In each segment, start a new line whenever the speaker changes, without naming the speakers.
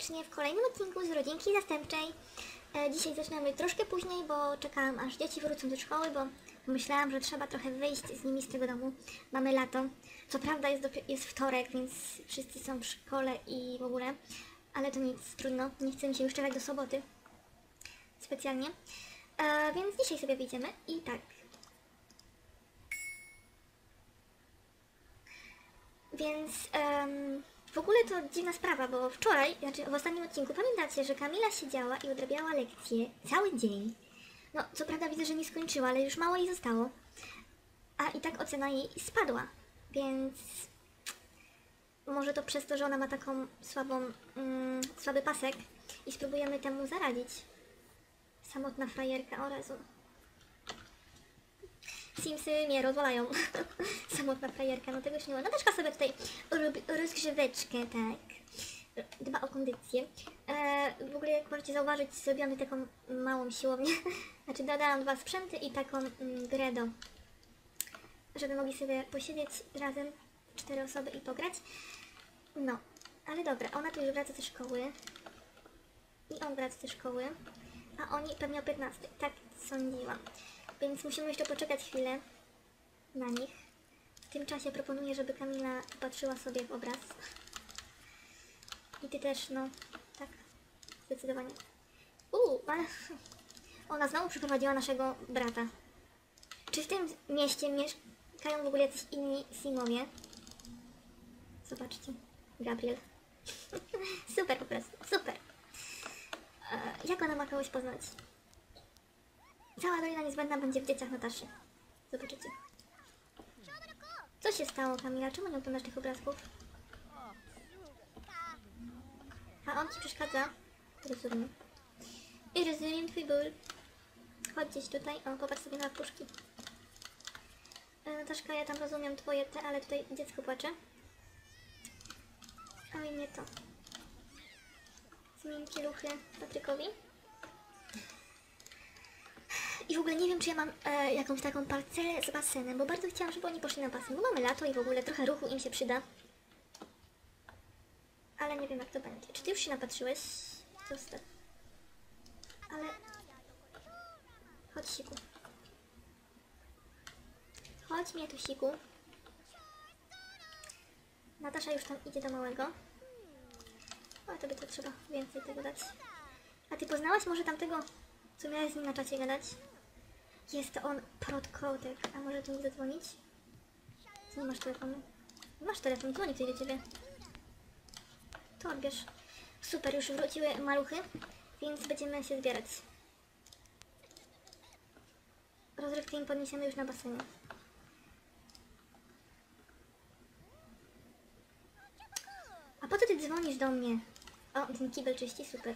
serdecznie w kolejnym odcinku z Rodzinki Zastępczej. E, dzisiaj zaczynamy troszkę później, bo czekałam aż dzieci wrócą do szkoły, bo myślałam, że trzeba trochę wyjść z nimi z tego domu. Mamy lato. Co prawda jest, jest wtorek, więc wszyscy są w szkole i w ogóle, ale to nic, trudno. Nie chcę mi się już czekać do soboty. Specjalnie. E, więc dzisiaj sobie wyjdziemy i tak. Więc em, w ogóle to dziwna sprawa, bo wczoraj, znaczy w ostatnim odcinku, pamiętacie, że Kamila siedziała i odrabiała lekcje cały dzień. No, co prawda widzę, że nie skończyła, ale już mało jej zostało. A i tak ocena jej spadła, więc może to przez to, że ona ma taką słabą, mm, słaby pasek i spróbujemy temu zaradzić. Samotna frajerka, o razu. Simsy mnie rozwalają. Samotna frajerka, no tego się nie ma. Nataszka sobie tutaj robi rozgrzeweczkę, tak. Dba o kondycję. E, w ogóle jak możecie zauważyć, zrobiono taką małą siłownię. Znaczy dodałam dwa sprzęty i taką mm, grę do, żeby mogli sobie posiedzieć razem cztery osoby i pograć. No, ale dobra, ona tu już wraca ze szkoły. I on wraca ze szkoły. A oni pewnie o 15. Tak sądziłam. Więc musimy jeszcze poczekać chwilę na nich. W tym czasie proponuję, żeby Kamila patrzyła sobie w obraz. I ty też, no. Tak. Zdecydowanie. Uuu, ale... Ona znowu przyprowadziła naszego brata. Czy w tym mieście mieszkają w ogóle jacyś inni Simowie? Zobaczcie. Gabriel. super po prostu, super. E, jak ona ma kogoś poznać? Cała Dolina Niezbędna będzie w dzieciach Nataszy. Zobaczycie. Co się stało, Kamila? Czemu nie oglądasz tych obrazków? A on ci przeszkadza? Rozumiem. I rozumiem twój ból. Chodź gdzieś tutaj. O, popatrz sobie na puszki. E, Nataszka, ja tam rozumiem twoje te, ale tutaj dziecko płacze. Oj, nie to. Zmień kieluchy Patrykowi. I w ogóle nie wiem, czy ja mam e, jakąś taką parcelę z basenem, bo bardzo chciałam, żeby oni poszli na basen, bo mamy lato i w ogóle trochę ruchu im się przyda. Ale nie wiem, jak to będzie. Czy ty już się napatrzyłeś? Zostaw. Ale... Chodź, siku. Chodź, mnie tu, siku. Natasza już tam idzie do małego. O, to by to trzeba więcej tego dać. A ty poznałaś może tamtego, co miałeś z nim na czacie gadać? Jest to on, protkotek. A może tu mi zadzwonić? Co masz telefonu? Masz telefon, dzwoni ktoś do ciebie. To odbierz. Super, już wróciły maluchy, więc będziemy się zbierać. Rozrywkę im podniesiemy już na basenie. A po co ty dzwonisz do mnie? O, ten kibel czyści, super.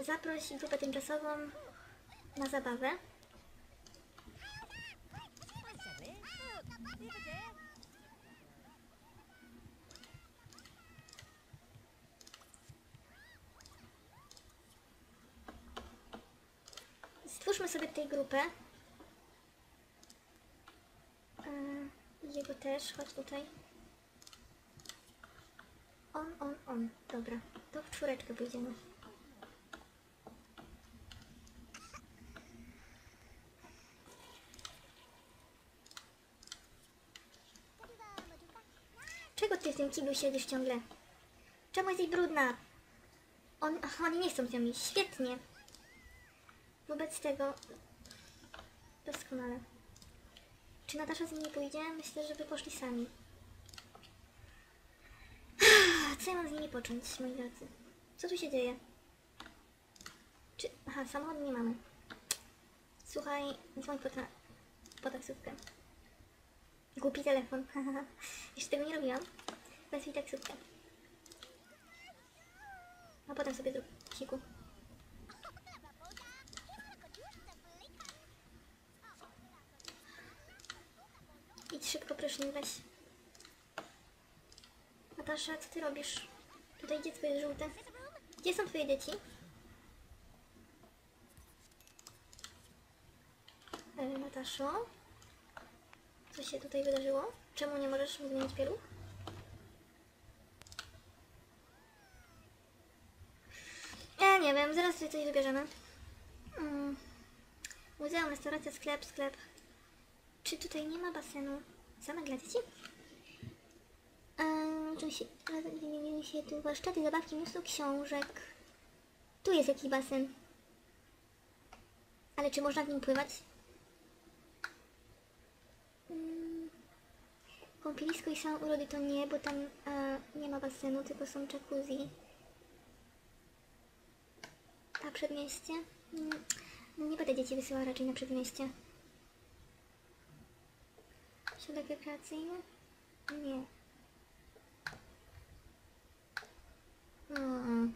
Zaproś grupę tymczasową na zabawę. Stwórzmy sobie tutaj grupę. Yy, Jego też, chodź tutaj. On, on, on. Dobra, to w czwóreczkę pójdziemy. Czego ty w tym kiblu siedzisz ciągle? Czemu jesteś brudna? On, ach, oni nie chcą z iść. Świetnie. Wobec tego... Doskonale. Czy Natasza z nimi pójdzie? Myślę, że by poszli sami. Co ja mam z nimi począć, moi drodzy? Co tu się dzieje? Czy... Aha, samochodu nie mamy. Słuchaj, dzwoń po, ta... po taksówkę. Głupi telefon. Jeszcze tego nie robiłam. Wezwij taksówkę. A potem sobie zrób siku. Prysznic weź. Natasza, co ty robisz? Tutaj dziecko jest żółte. Gdzie są twoje dzieci? E, Nataszo? Co się tutaj wydarzyło? Czemu nie możesz zmienić pieluch? zaraz sobie coś wybierzemy. Mm. Muzeum, restauracja, sklep, sklep. Czy tutaj nie ma basenu? Dzieci? Eee, oczywiście, razem wymienili się tu warsztaty, zabawki, mnóstwo książek. Tu jest jakiś basen. Ale czy można w nim pływać? Mm. Kąpielisko i salon urody to nie, bo tam e, nie ma basenu, tylko są jacuzzi. A przedmieście? No nie będę dzieci wysyłała raczej na przedmieście. Środek rekreacyjny? Nie. Mm.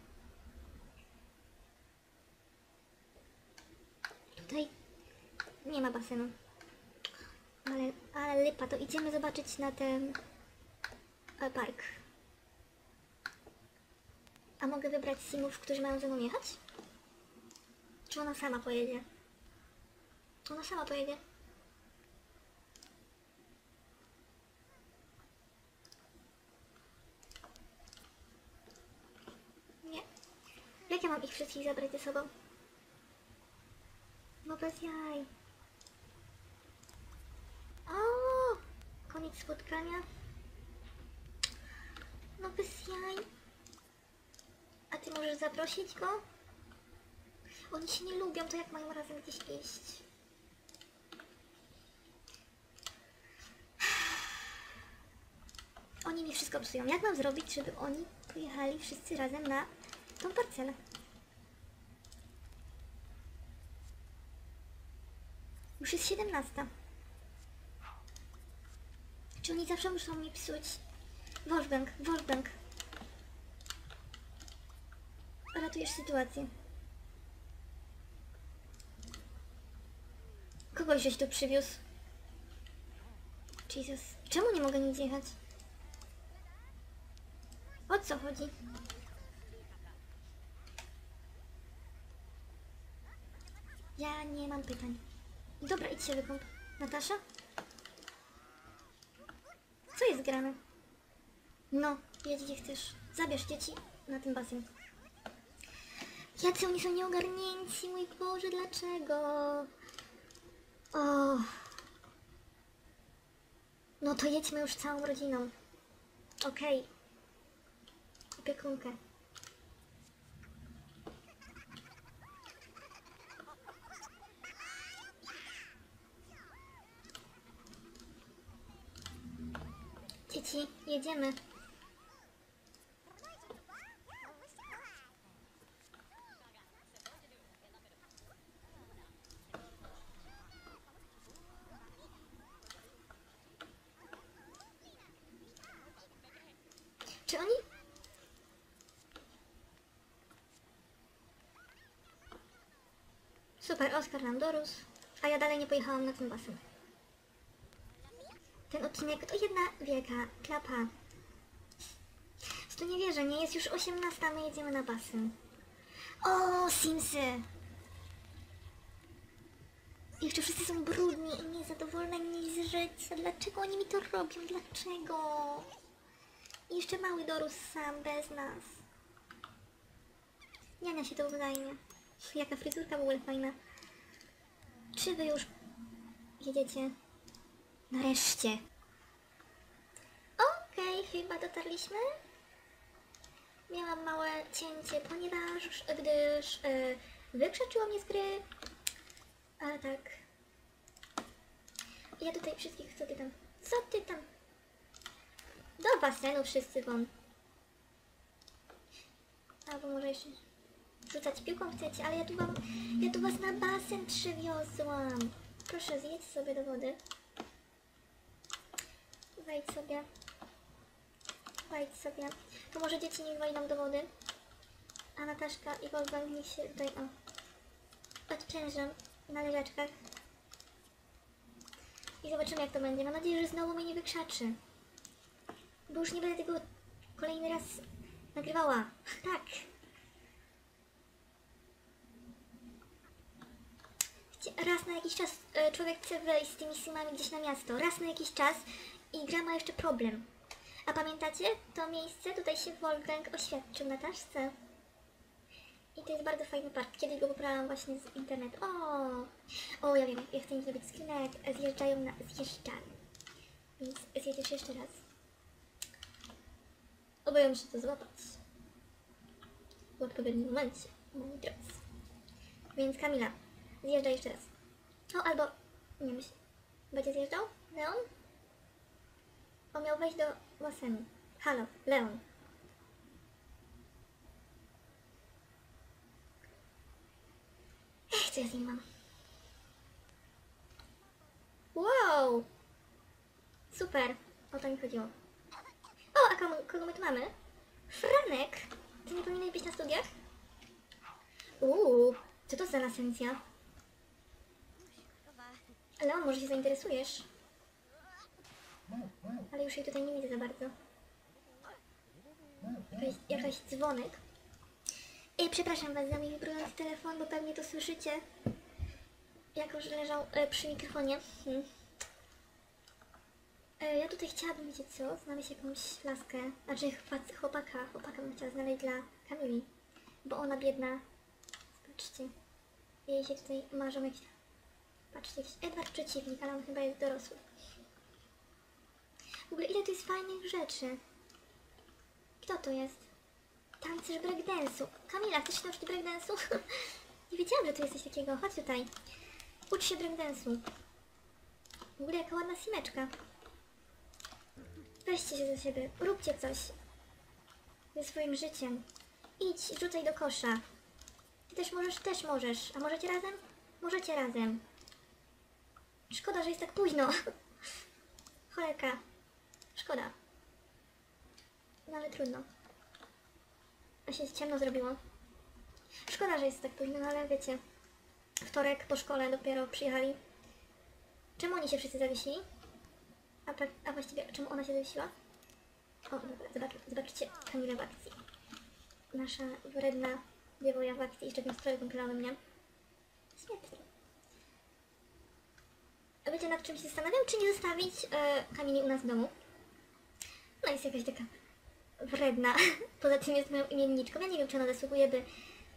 Tutaj nie ma basenu. Ale, ale lipa, to idziemy zobaczyć na ten e, park. A mogę wybrać simów, którzy mają ze mną jechać? Czy ona sama pojedzie? Ona sama pojedzie. Nie. Jak ja mam ich wszystkich zabrać ze sobą? No bez jaj. O! Koniec spotkania. No bez jaj. A ty możesz zaprosić go? Oni się nie lubią, to jak mają razem gdzieś iść? Oni mi wszystko psują. Jak mam zrobić, żeby oni pojechali wszyscy razem na tą parcelę? Już jest 17. Czy oni zawsze muszą mi psuć? Wolfgang, Wolfgang. Ratujesz sytuację. Kogoś żeś tu przywiózł. Jesus. Czemu nie mogę nic jechać? O co chodzi? Ja nie mam pytań. Dobra, idź się wykąp. Natasza? Co jest grane? No, jedź gdzie chcesz. Zabierz dzieci na ten basen. Jacy oni są nieogarnięci, mój Boże, dlaczego? O. No to jedźmy już całą rodziną. Okej. Opiekunkę. Jedziemy. Czy oni... Super, Oskar nam dorósł, a ja dalej nie pojechałam na ten basen. Ten odcinek to jedna wielka klapa. To nie wierzę, nie jest już 18, a my jedziemy na basen. O, Simsy! Jeszcze wszyscy są brudni i niezadowoleni z życia. Dlaczego oni mi to robią? Dlaczego? I jeszcze mały dorósł sam, bez nas. Niania się to wynajmie. Jaka fryzurka w ogóle fajna. Czy wy już jedziecie? Nareszcie. Okej, chyba dotarliśmy. Miałam małe cięcie, ponieważ, gdyż yy, wykrzeczyło mnie z gry. Ale tak. Ja tutaj wszystkich, co ty tam? Co ty tam? Do basenu wszyscy won. Albo może jeszcze rzucać piłką chcecie, ale ja tu wam, ja tu was na basen przywiozłam. Proszę, zjedź sobie do wody. Wejdź sobie. Wejdź sobie. To może dzieci niech wejdą do wody. A Nataszka i Wolfgang się tutaj, o, odczężą na leżaczkach. I zobaczymy jak to będzie. Mam nadzieję, że znowu mnie nie wykrzaczy. Bo już nie będę tego kolejny raz nagrywała. Tak. Raz na jakiś czas e, człowiek chce wejść z tymi simami gdzieś na miasto. Raz na jakiś czas i gra ma jeszcze problem. A pamiętacie? To miejsce tutaj się Wolfgang oświadczył Nataszce. I to jest bardzo fajny park. Kiedyś go pobrałam właśnie z internetu. O, o ja wiem, ja chcę im zrobić screenet. Zjeżdżają na zjeżdżalni. Więc zjedziesz jeszcze raz. Oboją się to złapać. W odpowiednim momencie, moi drodzy. Więc Kamila, zjeżdżaj jeszcze raz. O, albo, nie myśl, będzie zjeżdżał? Leon? On miał wejść do basenu. Halo, Leon. Ech, co ja z nim mam? Wow! Super, o to mi chodziło. O, a komu, kogo my tu mamy? Franek! Ty nie powinieneś być na studiach? Uuu, co to za lasencja? Leon, może się zainteresujesz? Ale już jej tutaj nie widzę za bardzo. Jakaś, jakaś dzwonek. Ej, przepraszam was za mój wibrujący telefon, bo pewnie to słyszycie. Jak już leżał e, przy mikrofonie. Hmm. E, ja tutaj chciałabym, wiecie co, znaleźć jakąś laskę, znaczy chłopaka, chłopaka bym chciała znaleźć dla Kamili, bo ona biedna, patrzcie, jej się tutaj marzą jakieś, patrzcie, jakiś Edward przeciwnik, ale on chyba jest dorosły. W ogóle ile tu jest fajnych rzeczy. Kto to jest? Tancerz breakdance'u. Kamila, chcesz się nauczyć breakdance'u? Nie wiedziałam, że tu jest coś takiego. Chodź tutaj. Ucz się breakdance'u. W ogóle jaka ładna simeczka. Weźcie się za siebie. Róbcie coś. Ze swoim życiem. Idź, rzucaj do kosza. Ty też możesz, też możesz. A możecie razem? Możecie razem. Szkoda, że jest tak późno. Cholerka. Szkoda. No ale trudno. A się ciemno zrobiło. Szkoda, że jest tak późno, no ale wiecie. Wtorek po szkole dopiero przyjechali. Czemu oni się wszyscy zawiesili? A, a właściwie czemu ona się zawiesiła? O, dobra, zobacz, zobaczcie Kamilę w akcji. Nasza wredna dziewoja w akcji. Jeszcze ten strojek kąpielony mnie. Świetnie. A wiecie nad czym się zastanawiam? Czy nie zostawić e, Kamili u nas w domu? No jest jakaś taka wredna. Poza tym jest moją imienniczką. Ja nie wiem, czy ona zasługuje, by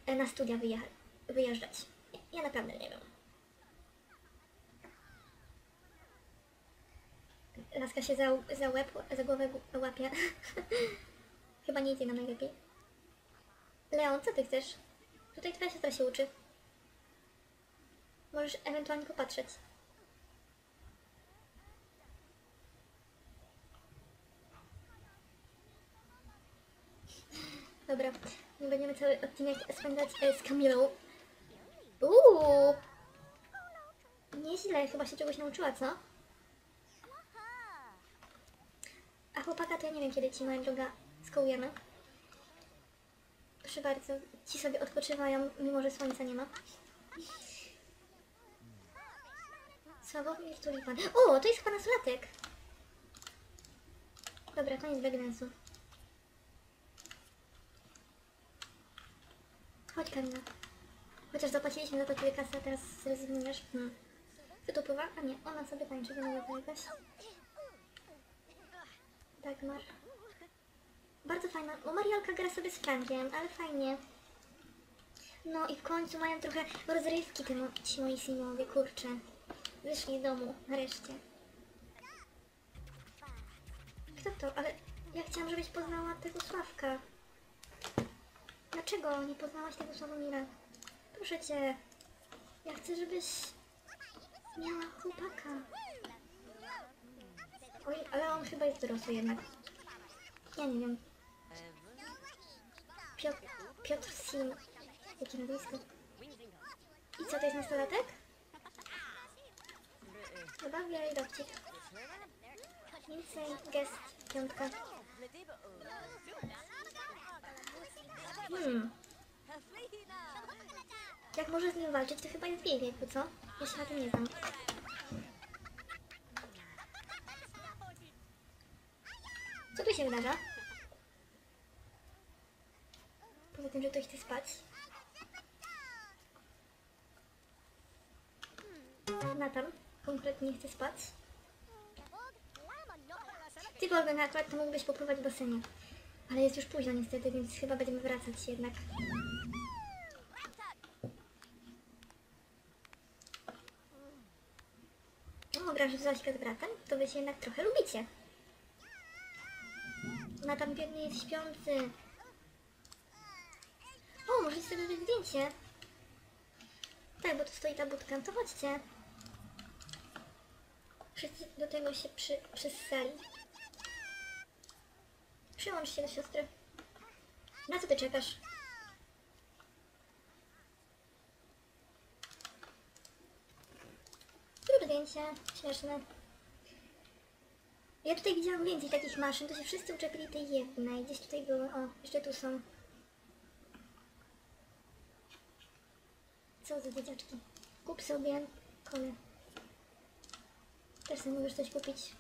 e, na studia wyjecha- wyjeżdżać. Ja, naprawdę nie wiem. Laska się za, za łeb, za głowę łapie. Chyba nie idzie nam najlepiej. Leon, co ty chcesz? Tutaj twoja siostra się uczy. Możesz ewentualnie popatrzeć. Dobra, będziemy cały odcinek spędzać e, z Kamilą. Uuu! Nieźle, chyba się czegoś nauczyła, co? A chłopaka to ja nie wiem, kiedy ci moja droga skołujemy. Proszę bardzo, ci sobie odpoczywają, mimo że słońca nie ma. Sławomir Tulipan. O, to jest chyba nastolatek. Dobra, koniec breakdance'u. Chodź Kamila. Chociaż zapłaciliśmy za to kasy, a teraz zrezygnujesz. Hmm. To pływa? A nie, ona sobie tańczy, wymowa jakaś. Dagmar. Bardzo fajna. No Mariolka gra sobie z Frankiem, ale fajnie. No i w końcu mają trochę rozrywki te mo- ci moi simowie, kurczę. Wyszli z domu, nareszcie. Kto to? Ale ja chciałam, żebyś poznała tego Sławka. Dlaczego nie poznałaś tego Sławomira? Proszę cię. Ja chcę, żebyś miała chłopaka. Oj, ale on chyba jest dorosły jednak. Ja nie wiem. Piotr, Piotr Sim. Jakie nazwisko? I co, to jest nastolatek? Zabawia i dowcip. Więcej gest, piątka. Hmm. Jak może z nim walczyć, to chyba jest jej wieku, co? Ja się na tym nie znam. Co tu się wydarza? Poza tym, że ktoś chce spać. Nathan konkretnie chce spać. Ty, Wolven, akurat to mógłbyś popływać basenie. Ale jest już późno niestety, więc chyba będziemy wracać jednak. O, grasz w Zośkę z bratem? To wy się jednak trochę lubicie. Ona tam biedny jest śpiący. O, możecie sobie zrobić zdjęcie. Tak, bo tu stoi ta budka. To chodźcie. Wszyscy do tego się przy, przyssali. Przyłącz się do siostry. Na co ty czekasz? Zrób zdjęcie. Śmieszne. Ja tutaj widziałam więcej takich maszyn, to się wszyscy uczepili tej jednej. Gdzieś tutaj były. O, jeszcze tu są. Co za dzieciaczki. Kup sobie kolę. Też sobie możesz coś kupić.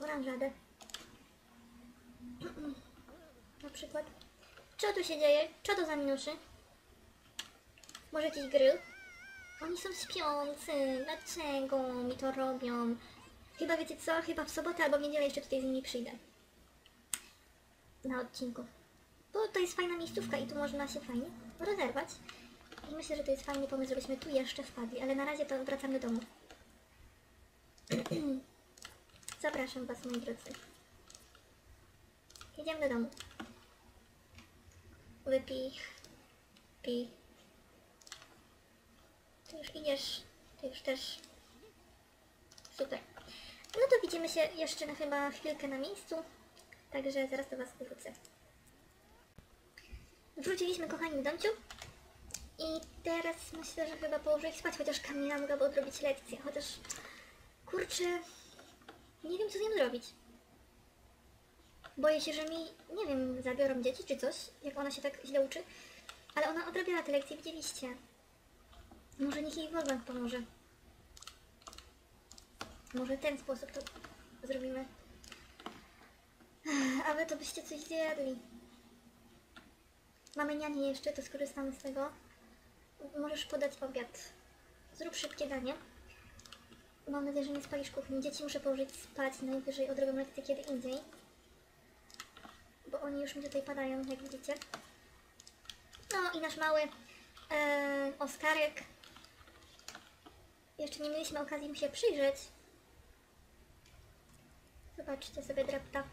Oranżadę. Na przykład. Co tu się dzieje? Co to za minuszy? Może jakiś grill? Oni są śpiący. Dlaczego mi to robią? Chyba wiecie co? Chyba w sobotę albo w niedzielę jeszcze tutaj z nimi przyjdę. Na odcinku. Bo to jest fajna miejscówka i tu można się fajnie rozerwać. I myślę, że to jest fajny pomysł, żebyśmy tu jeszcze wpadli, ale na razie to wracamy do domu. Zapraszam Was, moi drodzy. Jedziemy do domu. Wypij. Pij. Ty już idziesz. Ty już też. Super. No to widzimy się jeszcze na chyba chwilkę na miejscu. Także zaraz do Was wrócę. Wróciliśmy, kochani, w domciu. I teraz myślę, że chyba położę ich spać, chociaż Kamila mogłaby odrobić lekcję. Chociaż, kurczę, nie wiem co z nią zrobić. Boję się, że mi, nie wiem, zabiorą dzieci czy coś, jak ona się tak źle uczy. Ale ona odrabiała te lekcje, widzieliście. Może niech jej Wolfgang pomoże. Może w ten sposób to zrobimy. A wy to byście coś zjedli. Mamy nianię jeszcze, to skorzystamy z tego. Możesz podać obiad. Zrób szybkie danie. Mam nadzieję, że nie spalisz kuchni. Dzieci muszę położyć spać, najwyżej odrobią lekcję kiedy indziej. Bo oni już mi tutaj padają, jak widzicie. No i nasz mały e, Oskarek. Jeszcze nie mieliśmy okazji mu się przyjrzeć. Zobaczcie sobie drepta.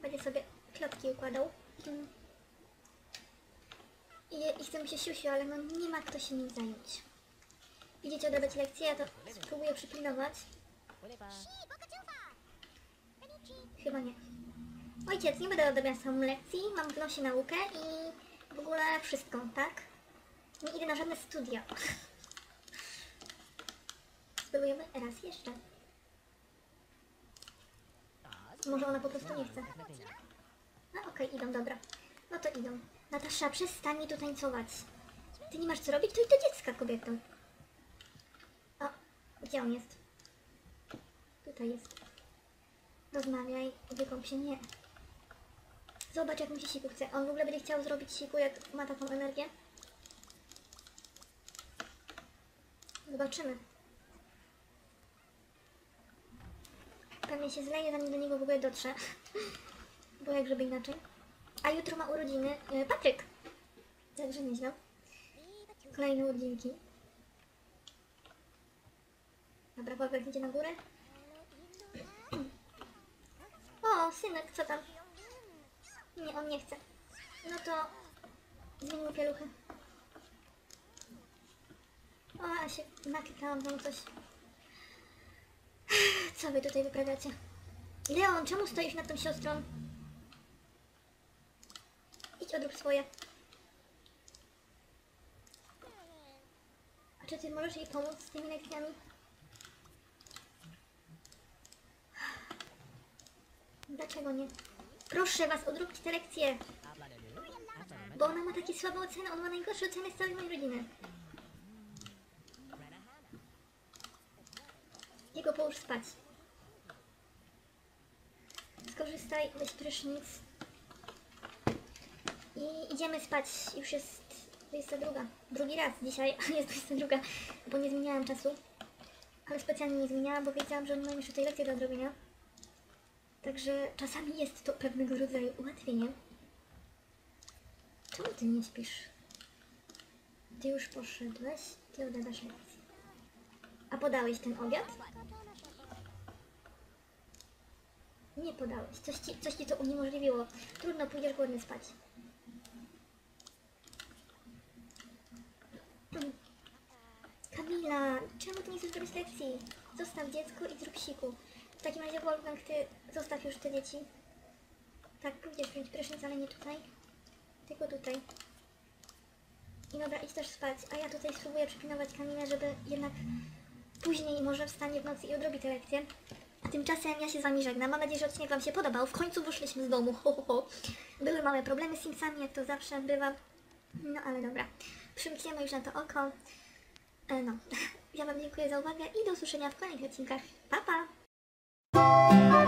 Będzie sobie klapki układał. I, I chce mi się siusiu, ale no nie ma kto się nim zająć. Idziecie odebrać lekcję, ja to spróbuję przypilnować. Chyba nie. Ojciec, nie będę odebrać samą lekcji, mam w nosie naukę i w ogóle wszystko, tak? Nie idę na żadne studia. Spróbujemy raz jeszcze. Może ona po prostu nie chce. No okej, idą, dobra. No to idą. Natasza, przestań mi tu tańcować. Ty nie masz co robić? To i do dziecka, kobieto. O, gdzie on jest? Tutaj jest. Rozmawiaj, wykąp się, nie. Zobacz, jak mu się siku chce. On w ogóle będzie chciał zrobić siku, jak ma taką energię. Zobaczymy. Pewnie się zleje, zanim do niego w ogóle dotrze. Bo jak żeby inaczej. A jutro ma urodziny e, Patryk. Także nieźle. Kolejne urodzinki. Dobra, Paweł idzie na górę. O, synek, co tam? Nie, on nie chce. No to zmienimy pieluchy. O, a się naklikałam tam coś. Co wy tutaj wyprawiacie? Leon, czemu stoisz nad tą siostrą? Idź odrób swoje. A czy ty możesz jej pomóc z tymi lekcjami? Dlaczego nie? Proszę was, odróbcie te lekcje. Bo ona ma takie słabe oceny, on ma najgorsze oceny z całej mojej rodziny. Jego połóż spać. Skorzystaj, weź prysznic. I idziemy spać. Już jest 22. Drugi raz dzisiaj jest 22, bo nie zmieniałam czasu. Ale specjalnie nie zmieniałam, bo wiedziałam, że mam jeszcze tej lekcje do odrobienia. Także czasami jest to pewnego rodzaju ułatwienie. Czemu ty nie śpisz? Ty już poszedłeś, ty odebrasz lekcję. A podałeś ten obiad? Nie podałeś. Coś ci, coś ci to uniemożliwiło. Trudno, pójdziesz głodny spać. Kamila, czemu ty nie chcesz lekcji? Zostaw dziecko i zrób siku. W takim razie Wolfgang, ty zostaw już te dzieci. Tak, pójdziesz wziąć prysznic, ale nie tutaj. Tylko tutaj. I dobra, idź też spać, a ja tutaj spróbuję przypilnować Kamilę, żeby jednak później może wstanie w nocy i odrobi te lekcje. A tymczasem ja się z Wami żegnam. Mam nadzieję, że odcinek Wam się podobał. W końcu wyszliśmy z domu. Ho, ho, ho. Były małe problemy z Simsami, jak to zawsze bywa. No ale dobra. Przymkniemy już na to oko. E, No. Ja Wam dziękuję za uwagę i do usłyszenia w kolejnych odcinkach. Pa, pa! Música